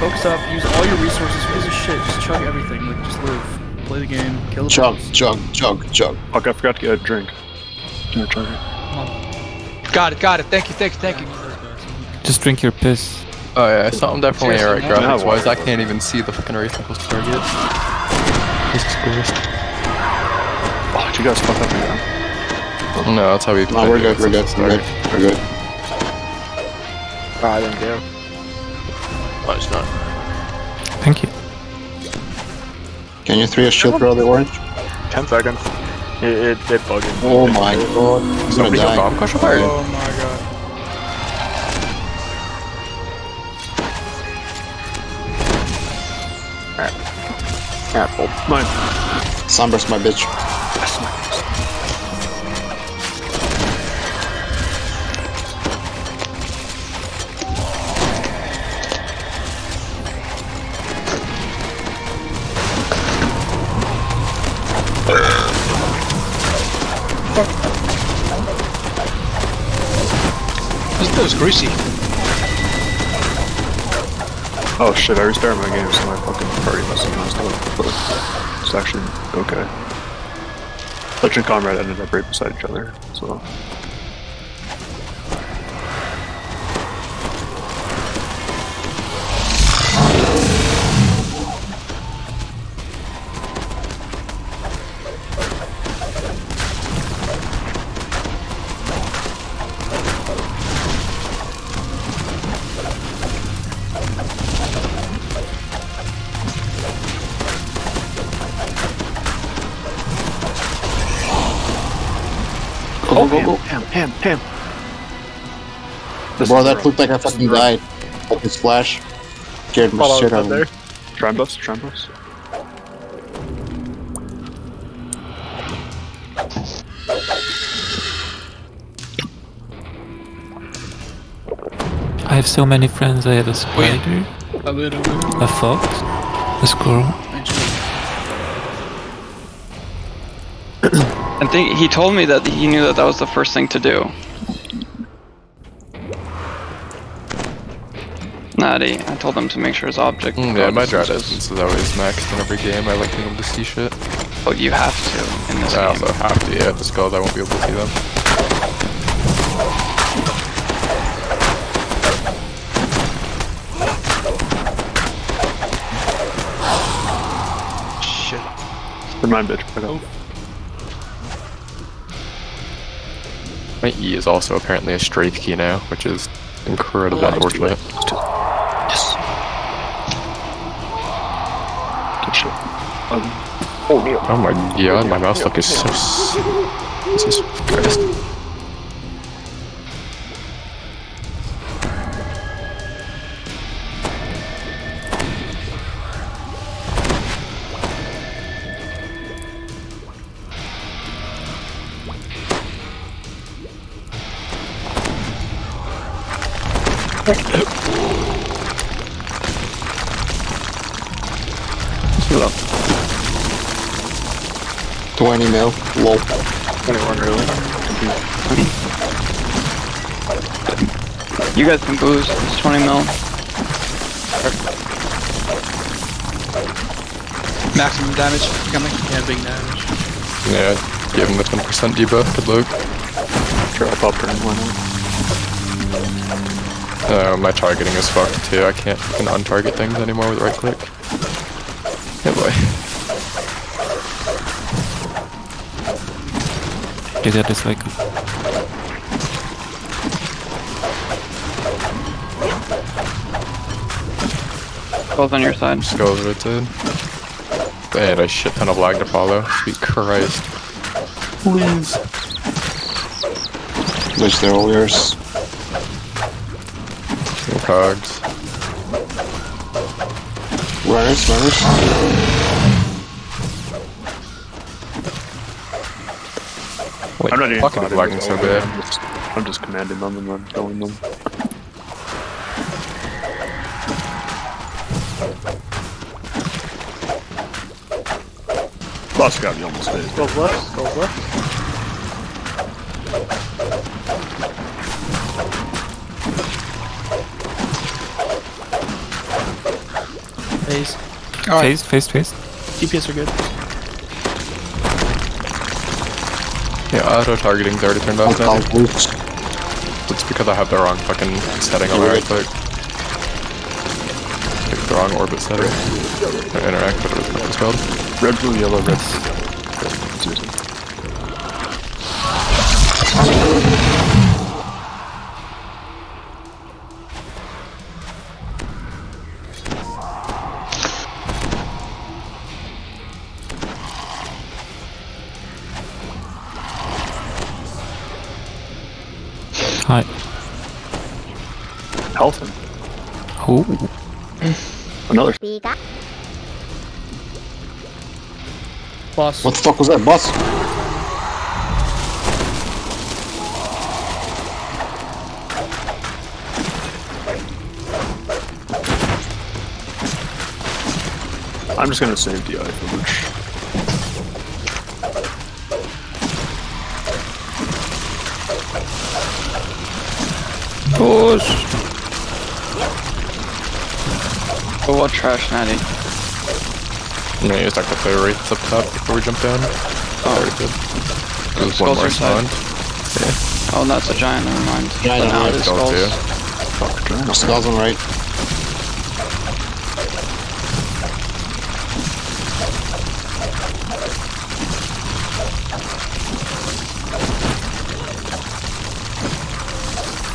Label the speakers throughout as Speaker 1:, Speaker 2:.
Speaker 1: Focus up, use all your resources, who gives a shit, just chug everything, like just live. Play the game, kill the
Speaker 2: Chug,
Speaker 1: boss.
Speaker 2: chug, chug, chug.
Speaker 3: Fuck, I forgot to get a drink. Can I try it?
Speaker 1: Come on.
Speaker 4: Got it, got it. Thank you, thank you, thank you.
Speaker 5: Just drink your piss.
Speaker 6: Oh yeah, so I'm definitely
Speaker 4: Seriously,
Speaker 6: Eric
Speaker 4: man.
Speaker 6: graphics wise. I can't even see the fucking race I'm supposed to target. Jesus Christ.
Speaker 3: Oh, did you guys fuck up again?
Speaker 6: No, that's how we.
Speaker 2: No, we're good, we're good, we're good, we're good.
Speaker 4: I didn't do.
Speaker 7: Oh, it's not.
Speaker 5: Thank you.
Speaker 2: Can you three a shield throw the orange?
Speaker 7: 10 seconds. It, it, it bugging.
Speaker 2: Oh my god. I'm gonna
Speaker 6: Somebody got
Speaker 2: die.
Speaker 6: bomb crush fire.
Speaker 4: Oh my god.
Speaker 7: Apple.
Speaker 3: Mine.
Speaker 2: Sunburst my bitch.
Speaker 4: This was greasy.
Speaker 3: Oh shit, I restarted my game, so my fucking party must have messed up. But it's actually okay. Legend Comrade ended up right beside each other, so.
Speaker 2: Go, go, go,
Speaker 3: Ham, ham, ham.
Speaker 2: go. Bro, that looked like I fucking died. Fucking splash. Scared the shit out of me.
Speaker 7: there.
Speaker 3: Try and bust, try.
Speaker 5: I have so many friends. I have a spider,
Speaker 1: A little bit.
Speaker 5: a fox, a squirrel.
Speaker 8: I think he told me that he knew that that was the first thing to do. Natty, I told him to make sure his object.
Speaker 6: Mm, yeah,
Speaker 8: go
Speaker 6: my draw
Speaker 8: distances-
Speaker 6: distance is always maxed in every game. I like being able to see shit.
Speaker 8: But you have to in this
Speaker 6: I
Speaker 8: game.
Speaker 6: also have to, yeah, the skulls I won't be able to see them.
Speaker 4: Shit.
Speaker 3: Remind bitch, pick
Speaker 6: My E is also apparently a strafe key now, which is incredibly unfortunate.
Speaker 3: Good shit. Um,
Speaker 6: Oh my god, my mouse look is so. Jesus Christ.
Speaker 2: Twenty mil. Lol.
Speaker 7: 21 really.
Speaker 8: You guys can boost. It's 20 mil.
Speaker 4: Maximum damage coming.
Speaker 1: Yeah, big damage.
Speaker 6: Yeah, give him the 10% debuff, good luck.
Speaker 3: drop up and why not?
Speaker 6: Uh, my targeting is fucked too. I can't fucking untarget things anymore with right click. Yeah, boy.
Speaker 5: Okay, that is like
Speaker 8: Both on your side.
Speaker 6: Skulls rotated. They had a shit ton of lag to follow. Sweet Christ. Please.
Speaker 2: Which they're all yours.
Speaker 6: No cogs.
Speaker 2: Runners, runners.
Speaker 6: Wait,
Speaker 3: I'm not even
Speaker 6: fucking lagging so bad.
Speaker 3: I'm just, I'm just commanding them and then killing them. Boss got me almost phased.
Speaker 7: Goes left, goes left.
Speaker 1: Phase.
Speaker 4: Alright.
Speaker 5: Phase, phase, phase.
Speaker 1: DPS are good.
Speaker 6: Yeah, auto targeting's already turned off.
Speaker 2: call
Speaker 6: now.
Speaker 2: boost.
Speaker 6: It's because I have the wrong fucking setting on my right click. Pick the wrong orbit setting. Or interact, whatever the fuck it's called.
Speaker 3: Red, blue, yellow, red. Helton.
Speaker 5: Oh,
Speaker 3: Another.
Speaker 1: Boss.
Speaker 2: What the fuck was that, boss?
Speaker 3: I'm just gonna save DI for Luch.
Speaker 5: push.
Speaker 8: Oh, what trash natty.
Speaker 6: I'm gonna use Dr. Player right up top before we jump down. Oh, already good. There's one more
Speaker 8: inside.
Speaker 6: spawn.
Speaker 8: Oh, that's a giant, never mind.
Speaker 2: Giant
Speaker 8: But now it is skulls.
Speaker 6: too.
Speaker 3: Fuck, Joanna.
Speaker 2: Skulls on right.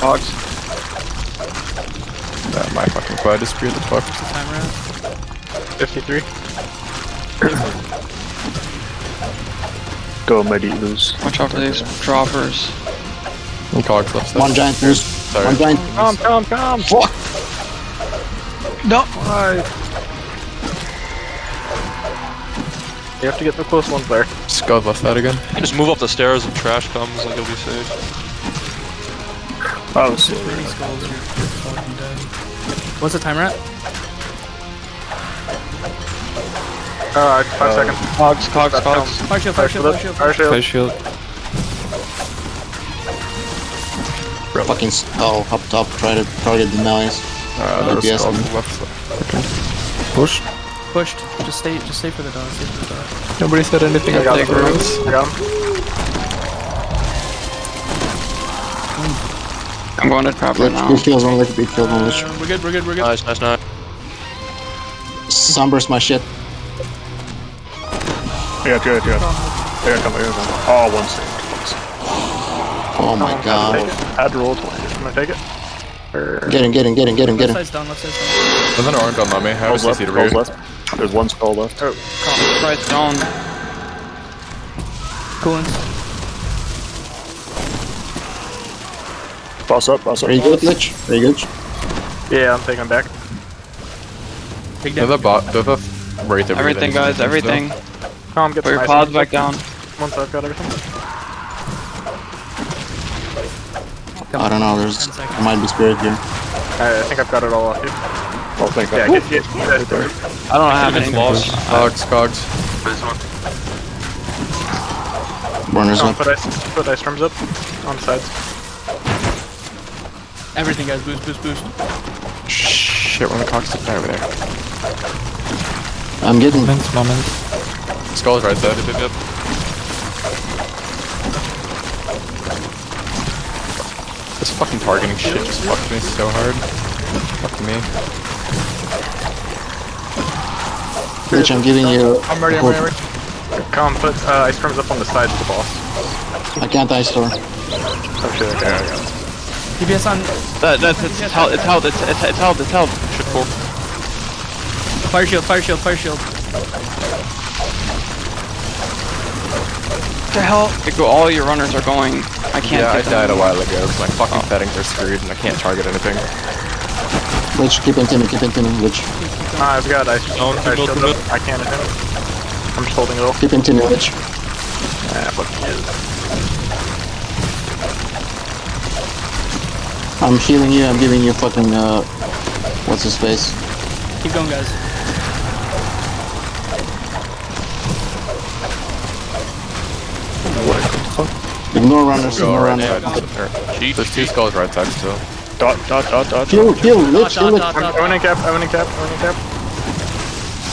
Speaker 8: Hogs.
Speaker 6: Uh, my fucking quad is spear the fuck.
Speaker 1: Timer out.
Speaker 7: 53.
Speaker 3: Go, mighty lose.
Speaker 8: Watch out for these droppers.
Speaker 6: And cogs left.
Speaker 2: One giant boost.
Speaker 6: Sorry.
Speaker 2: One giant.
Speaker 7: Come, come, come!
Speaker 2: Fuck!
Speaker 8: No! Why?
Speaker 7: You have to get the close ones there.
Speaker 6: Scud left side again.
Speaker 9: Just move up the stairs if trash comes, like you'll be safe.
Speaker 3: Oh, so
Speaker 1: Three skulls, you're, you're fucking dead. What's the timer at?
Speaker 7: Uh, five seconds.
Speaker 8: Cogs, cogs,
Speaker 7: That
Speaker 8: cogs.
Speaker 7: counts.
Speaker 1: Fire shield, fire shield, fire shield.
Speaker 7: Fire shield.
Speaker 5: Fire shield.
Speaker 2: Fucking skull up top. Try to target the melees.
Speaker 6: Uh, there was
Speaker 2: DPS
Speaker 6: Scud left side.
Speaker 5: Push.
Speaker 1: Pushed. Just stay, just stay for the dog. Stay for the dog.
Speaker 6: Nobody said anything
Speaker 7: I got
Speaker 6: about the roads.
Speaker 7: I got him.
Speaker 8: I'm going to trap right
Speaker 2: Lich,
Speaker 8: now.
Speaker 2: big kills on Lich, big kills on Lich.
Speaker 1: Uh, we're good, we're good, we're good.
Speaker 9: Nice, nice, nice.
Speaker 2: Sunburst my shit.
Speaker 3: I got you, I got you. I got come, I got come. Oh, one save. One save.
Speaker 2: Oh my
Speaker 7: Take
Speaker 2: god.
Speaker 7: it. Had to roll 20. I'm take it. Or...
Speaker 2: Get him, get him, get him, get him, get
Speaker 1: Left side's down, left side's down.
Speaker 6: There's an orange on me. How
Speaker 3: Skulls
Speaker 6: does
Speaker 3: left,
Speaker 6: he see the
Speaker 3: skulls
Speaker 6: rear?
Speaker 3: left. There's one skull left.
Speaker 7: Oh, come
Speaker 8: Right zone.
Speaker 1: Coolants.
Speaker 3: Boss up, boss up.
Speaker 2: Are you good, Mitch? Are you
Speaker 7: good. Yeah, I'm taking him back.
Speaker 1: Take
Speaker 6: They're
Speaker 1: down.
Speaker 6: the bot. They're the right of
Speaker 8: Everything, guys, everything.
Speaker 7: Come, get
Speaker 8: Put
Speaker 7: the
Speaker 8: your pods
Speaker 7: on.
Speaker 8: back down.
Speaker 7: Once I've got everything.
Speaker 1: Come
Speaker 2: I don't know, there's.
Speaker 1: 10 seconds.
Speaker 2: There might be spirit here.
Speaker 7: I, I think I've got it all off you.
Speaker 3: Oh, thank
Speaker 7: Yeah,
Speaker 3: God.
Speaker 7: get, get, get there.
Speaker 8: I don't have any.
Speaker 9: Lost.
Speaker 6: Cogs, cogs.
Speaker 2: Burners
Speaker 7: Come,
Speaker 2: up.
Speaker 7: put ice, put ice storms up on the sides.
Speaker 1: Everything, guys. Boost, boost, boost.
Speaker 6: Shit, one of the cogs is over there.
Speaker 2: I'm getting.
Speaker 5: Moments, moments.
Speaker 6: Skull's right side.
Speaker 9: Yep, yep, yep.
Speaker 6: This fucking targeting shit just fucked me so hard. Fuck me.
Speaker 2: Lich, I'm giving you.
Speaker 7: I'm ready, I'm ready, I'm ready. Come, put uh, ice storms up on the sides of the boss.
Speaker 2: I can't ice store.
Speaker 7: Oh shit, okay, I got it.
Speaker 1: DPS on.
Speaker 8: That, that's, it's, it's held, it's held, it's, it's, it's held, it's held.
Speaker 9: Shit, four.
Speaker 1: Fire shield, fire shield, fire shield.
Speaker 8: What the hell? Like, all your runners are going. I can't
Speaker 6: Yeah, I
Speaker 8: them.
Speaker 6: died a while ago because my fucking settings are screwed and I can't target anything.
Speaker 2: Lich, keep intiming, keep intiming, Lich.
Speaker 7: Ah, I've got ice,
Speaker 9: No,
Speaker 7: ice shield up. I can't hit him. I'm just holding it all.
Speaker 2: Keep intiming, Lich.
Speaker 7: Ah, fuck you.
Speaker 2: I'm healing you, I'm giving you fucking, uh. What's his face?
Speaker 1: Keep going, guys. What the fuck?
Speaker 2: Ignore runners, ignore runners.
Speaker 9: Cheat.
Speaker 6: There's two skulls right side still.
Speaker 3: Dot, dot, dot, dot.
Speaker 2: Heal, heal, Lich,
Speaker 1: Dot,
Speaker 2: heal
Speaker 1: dot,
Speaker 2: Lich.
Speaker 7: I'm in cap, I'm in cap, I'm in cap.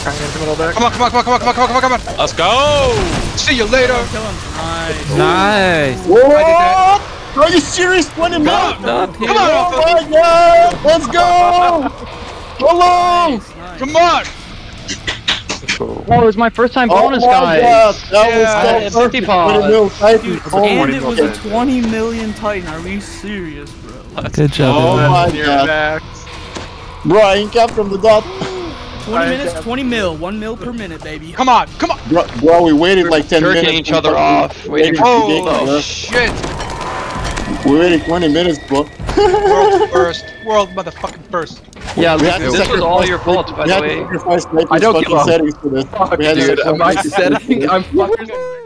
Speaker 7: Trying to get the middle deck.
Speaker 4: Come on, come on, come on, come on, come on, come on, come on,
Speaker 9: Let's go!
Speaker 4: See you later.
Speaker 1: Kill him. Nice.
Speaker 5: Nice.
Speaker 2: What? Are you serious? 20 mil?
Speaker 5: Not.
Speaker 4: Come on,
Speaker 2: Oh my god! Let's go! Hello!
Speaker 1: Nice, nice.
Speaker 4: Come on.
Speaker 3: So,
Speaker 8: Oh, it was my first time
Speaker 2: Oh
Speaker 8: bonus,
Speaker 2: my
Speaker 8: guys.
Speaker 2: god! That
Speaker 4: Yeah,
Speaker 2: was so
Speaker 8: fifty
Speaker 2: perfect.
Speaker 8: pod.
Speaker 2: 20.
Speaker 1: Dude,
Speaker 2: Oh
Speaker 1: and
Speaker 2: my
Speaker 1: it was
Speaker 2: god.
Speaker 1: a 20 million Titan. Are we serious, bro?
Speaker 5: Good job.
Speaker 2: Oh
Speaker 5: everyone.
Speaker 2: my
Speaker 7: Near
Speaker 2: god.
Speaker 7: max.
Speaker 2: Bro, I ain't cap from the dot.
Speaker 1: 20 minutes, 20 mil. 1 mil per minute, baby.
Speaker 4: Come on, come on.
Speaker 2: Bro, bro, we waited like 10
Speaker 8: Jerking
Speaker 2: minutes.
Speaker 8: each other off, waiting
Speaker 2: for
Speaker 4: Oh,
Speaker 2: the game,
Speaker 4: shit.
Speaker 2: We waited 20 minutes, bro.
Speaker 4: World first. World motherfucking first.
Speaker 8: Yeah,
Speaker 2: We had to
Speaker 8: this was all your fault, by
Speaker 2: we
Speaker 8: the way.
Speaker 10: I don't
Speaker 2: fucking
Speaker 10: give a
Speaker 2: settings for this.
Speaker 10: Fuck,
Speaker 2: We had to
Speaker 10: dude. Am I
Speaker 2: sacrifice Nathan's settings
Speaker 10: setting? I'm fucking.